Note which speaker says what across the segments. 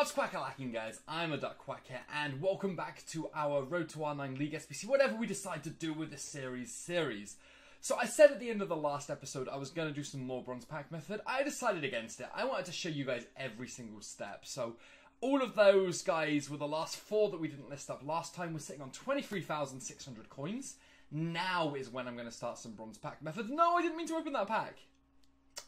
Speaker 1: What's quackalacking guys? I'm a Duck Quack here and welcome back to our Road to R9 League SBC, whatever we decide to do with this series series. So I said at the end of the last episode I was going to do some more Bronze Pack method. I decided against it. I wanted to show you guys every single step. So all of those guys were the last four that we didn't list up last time. We're sitting on 23,600 coins. Now is when I'm going to start some Bronze Pack method. No, I didn't mean to open that pack.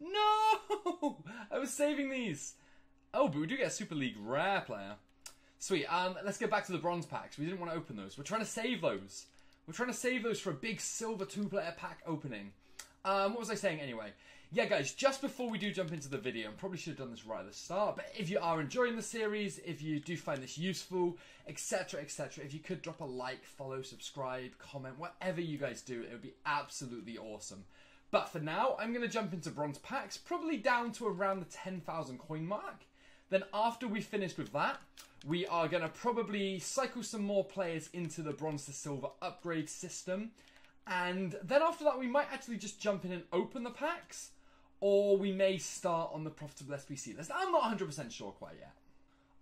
Speaker 1: No! I was saving these. Oh, but we do get a Super League rare player. Sweet. Um, let's get back to the bronze packs. We didn't want to open those. We're trying to save those. We're trying to save those for a big silver two-player pack opening. Um, what was I saying anyway? Yeah, guys, just before we do jump into the video, I probably should have done this right at the start, but if you are enjoying the series, if you do find this useful, etc., etc., if you could drop a like, follow, subscribe, comment, whatever you guys do, it would be absolutely awesome. But for now, I'm going to jump into bronze packs, probably down to around the 10,000 coin mark. Then after we finish with that, we are going to probably cycle some more players into the bronze to silver upgrade system. And then after that, we might actually just jump in and open the packs. Or we may start on the profitable SBC list. I'm not 100% sure quite yet.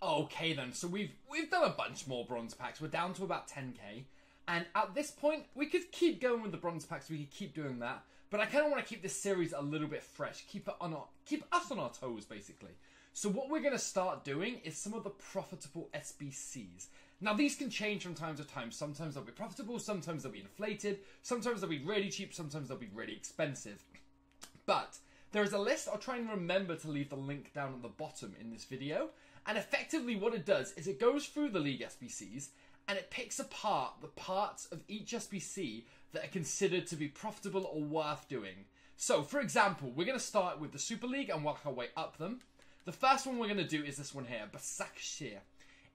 Speaker 1: Okay then, so we've we've done a bunch more bronze packs. We're down to about 10k. And at this point, we could keep going with the bronze packs. We could keep doing that, but I kind of want to keep this series a little bit fresh. Keep it on our, keep us on our toes, basically. So what we're going to start doing is some of the profitable SBCs. Now these can change from time to time. Sometimes they'll be profitable, sometimes they'll be inflated, sometimes they'll be really cheap, sometimes they'll be really expensive. But there is a list. I'll try and remember to leave the link down at the bottom in this video. And effectively what it does is it goes through the League SBCs and it picks apart the parts of each SBC that are considered to be profitable or worth doing. So, for example, we're going to start with the Super League and work our way up them. The first one we're going to do is this one here, Başakşehir.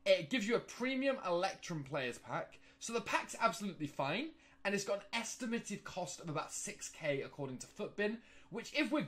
Speaker 1: It gives you a premium Electrum Players Pack, so the pack's absolutely fine, and it's got an estimated cost of about 6k according to Futbin, which if we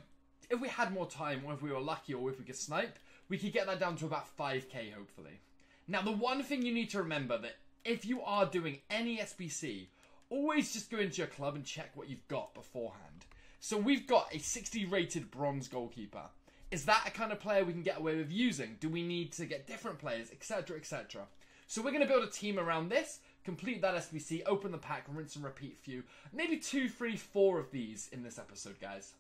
Speaker 1: if we had more time, or if we were lucky, or if we could snipe, we could get that down to about 5k hopefully. Now the one thing you need to remember that if you are doing any SBC, always just go into your club and check what you've got beforehand. So we've got a 60 rated bronze goalkeeper. Is that a kind of player we can get away with using? Do we need to get different players, etc., etc.? So we're going to build a team around this, complete that SBC, open the pack, rinse and repeat few. Maybe two, three, four of these in this episode, guys.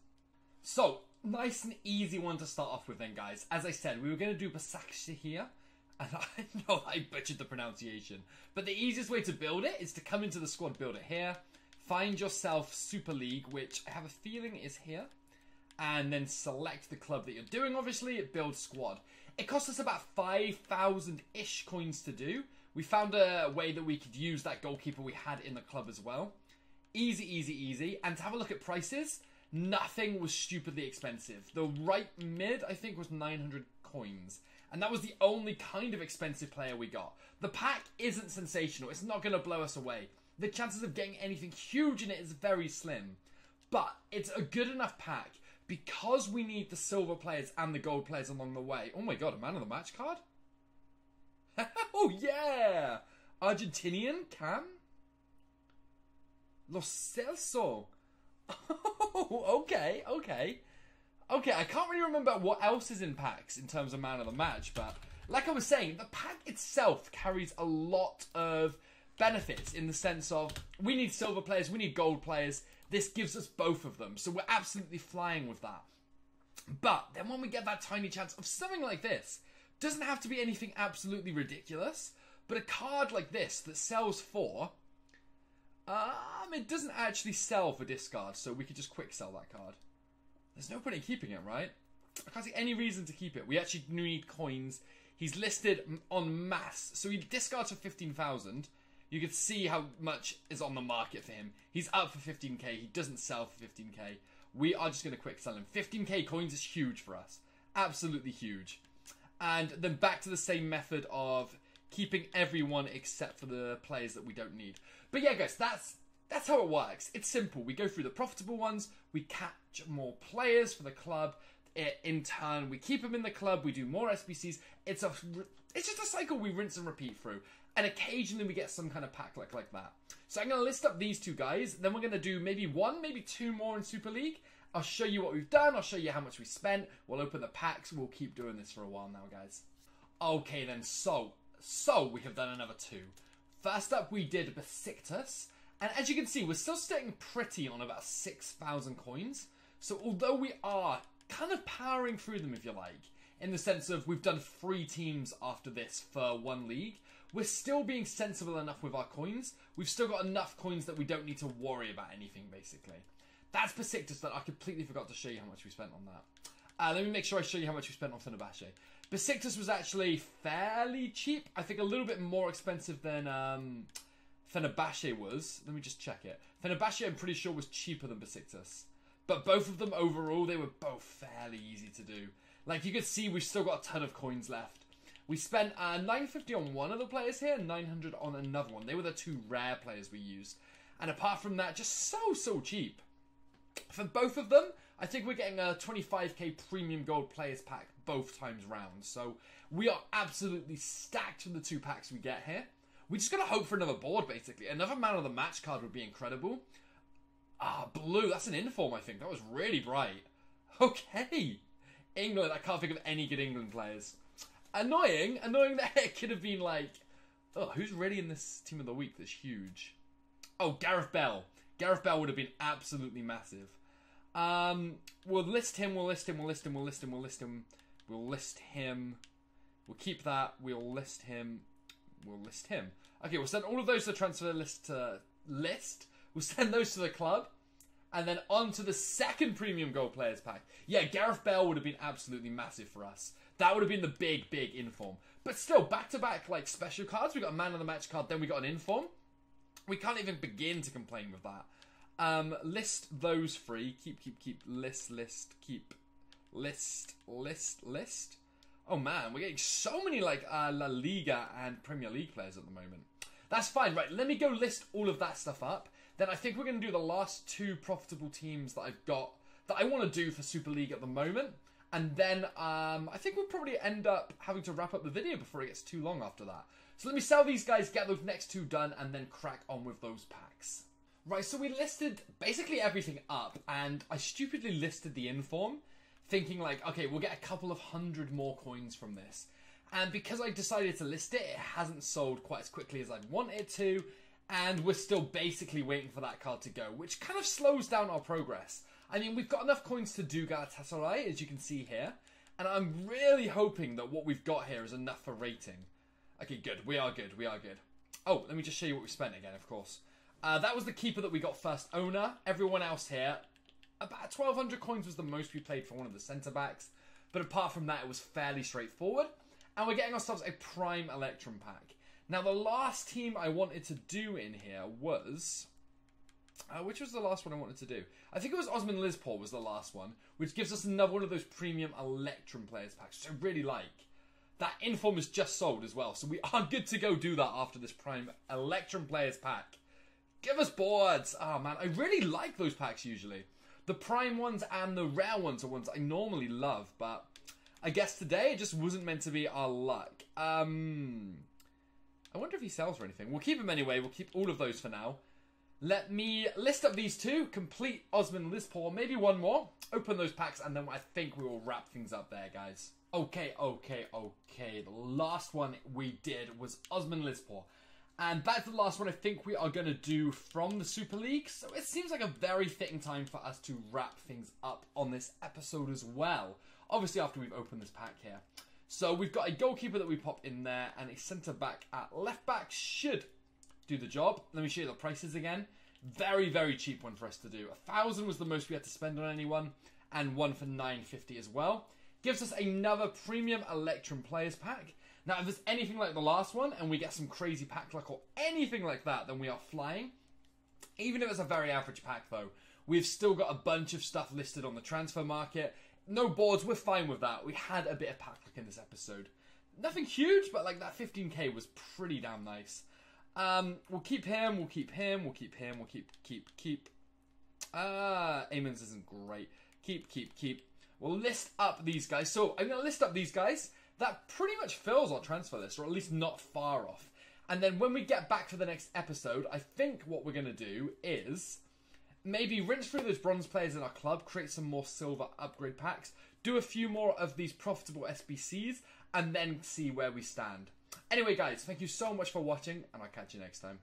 Speaker 1: So, nice and easy one to start off with then, guys. As I said, we were going to do Başakşehir here. And I know I butchered the pronunciation. But the easiest way to build it is to come into the squad, build it here. Find yourself Super League, which I have a feeling is here and then select the club that you're doing, obviously, it builds squad. It costs us about 5,000-ish coins to do. We found a way that we could use that goalkeeper we had in the club as well. Easy, easy, easy. And to have a look at prices, nothing was stupidly expensive. The right mid, I think, was 900 coins. And that was the only kind of expensive player we got. The pack isn't sensational. It's not going to blow us away. The chances of getting anything huge in it is very slim. But it's a good enough pack because we need the silver players and the gold players along the way. Oh my god, a man of the match card? oh yeah! Argentinian Cam? Lo Celso. Oh, okay, okay. Okay, I can't really remember what else is in packs in terms of man of the match, but like I was saying, the pack itself carries a lot of benefits in the sense of we need silver players, we need gold players. This gives us both of them. So we're absolutely flying with that. But then when we get that tiny chance of something like this, doesn't have to be anything absolutely ridiculous, but a card like this that sells for um, it doesn't actually sell for discard, so we could just quick sell that card. There's no point in keeping it, right? I can't see any reason to keep it. We actually need coins. He's listed on mass, so he discards for 15,000. You can see how much is on the market for him. He's up for 15k. He doesn't sell for 15k. We are just going to quick sell him. 15k coins is huge for us. Absolutely huge. And then back to the same method of keeping everyone except for the players that we don't need. But yeah, guys, that's that's how it works. It's simple. We go through the profitable ones. We catch more players for the club. In turn, we keep them in the club. We do more SBCs. It's a it's just a cycle we rinse and repeat through. And occasionally we get some kind of pack like, like that. So I'm going to list up these two guys. Then we're going to do maybe one, maybe two more in Super League. I'll show you what we've done. I'll show you how much we spent. We'll open the packs. We'll keep doing this for a while now, guys. Okay, then, so, so we have done another two. First up, we did Besiktas, and as you can see, we're still sitting pretty on about 6,000 coins. So although we are kind of powering through them, if you like, in the sense of we've done three teams after this for one league, we're still being sensible enough with our coins. We've still got enough coins that we don't need to worry about anything, basically. That's Besiktas that I completely forgot to show you how much we spent on that. Uh, let me make sure I show you how much we spent on Fenerbahce. Besiktas was actually fairly cheap. I think a little bit more expensive than um, was. Let me just check it. Fenerbahce, I'm pretty sure, was cheaper than Besiktas. But both of them overall, they were both fairly easy to do. Like you could see, we've still got a ton of coins left. We spent uh, 950 on one of the players here, 900 on another one. They were the two rare players we used. And apart from that, just so, so cheap. For both of them, I think we're getting a 25k premium gold players pack both times round. So we are absolutely stacked from the two packs we get here. We just gotta hope for another board, basically. Another man of the match card would be incredible. Ah, blue. That's an inform, I think. That was really bright. Okay. England. I can't think of any good England players. Annoying. Annoying that it could have been like... Oh, who's really in this team of the week that's huge? Oh, Gareth Bale. Gareth Bale would have been absolutely massive. Um, we'll list him, we'll list him, we'll list him, we'll list him, we'll list him. We'll list him. We'll keep that. We'll list him. We'll list him. Okay, we'll send all of those to the transfer list uh, list. We'll send those to the club. And then on to the second premium gold players pack. Yeah, Gareth Bale would have been absolutely massive for us. That would have been the big, big inform. But still, back to back like special cards. We got a man of the match card, then we got an inform. We can't even begin to complain with that. Um, list those three. Keep, keep, keep. List, list, keep. List, list, list. Oh man, we're getting so many like uh, La Liga and Premier League players at the moment. That's fine, right? Let me go list all of that stuff up. Then I think we're going to do the last two profitable teams that I've got that I want to do for Super League at the moment. And then um, I think we'll probably end up having to wrap up the video before it gets too long after that. So let me sell these guys, get those next two done, and then crack on with those packs. Right, so we listed basically everything up, and I stupidly listed the inform, thinking like, okay, we'll get a couple of hundred more coins from this. And because I decided to list it, it hasn't sold quite as quickly as I'd want it to, and we're still basically waiting for that card to go, which kind of slows down our progress. I mean, we've got enough coins to do Galatasaray, as you can see here, and I'm really hoping that what we've got here is enough for rating. Okay, good. We are good. We are good. Oh, let me just show you what we spent again, of course. Uh, that was the keeper that we got first owner. Everyone else here, about 1,200 coins was the most we played for one of the centre backs. But apart from that, it was fairly straightforward. And we're getting ourselves a Prime Electrum pack. Now, the last team I wanted to do in here was... Uh, which was the last one I wanted to do? I think it was Osmanlispor was the last one, which gives us another one of those premium Electrum players packs, which I really like. That Inform is just sold as well, so we are good to go do that after this Prime Electrum players pack. Give us boards! Oh man, I really like those packs usually. The Prime ones and the Rare ones are ones I normally love, but I guess today it just wasn't meant to be our luck. Um... I wonder if he sells or anything. We'll keep him anyway. We'll keep all of those for now. Let me list up these two. Complete Osmanlispor. Maybe one more. Open those packs and then I think we will wrap things up there, guys. Okay, okay, okay. The last one we did was Osmanlispor. And that's the last one I think we are going to do from the Super League. So it seems like a very fitting time for us to wrap things up on this episode as well. Obviously after we've opened this pack here. So we've got a goalkeeper that we pop in there and a centre back at left back should do the job. Let me show you the prices again. Very, very cheap one for us to do. A thousand was the most we had to spend on anyone, and one for 950 as well. Gives us another premium Electrum Players pack. Now, if there's anything like the last one, and we get some crazy pack luck or anything like that, then we are flying. Even if it's a very average pack, though, we've still got a bunch of stuff listed on the transfer market no boards, we're fine with that. We had a bit of pack luck in this episode. Nothing huge, but like that 15k was pretty damn nice. Um, we'll keep him, we'll keep him, we'll keep him, we'll keep, keep, keep. Ah, uh, Amons isn't great. Keep, keep, keep. We'll list up these guys. So I'm to list up these guys. That pretty much fills our transfer list, or at least not far off. And then when we get back for the next episode, I think what we're to do is maybe rinse through those bronze players in our club, create some more silver upgrade packs, do a few more of these profitable SBCs, and then see where we stand. Anyway, guys, thank you so much for watching, and I'll catch you next time.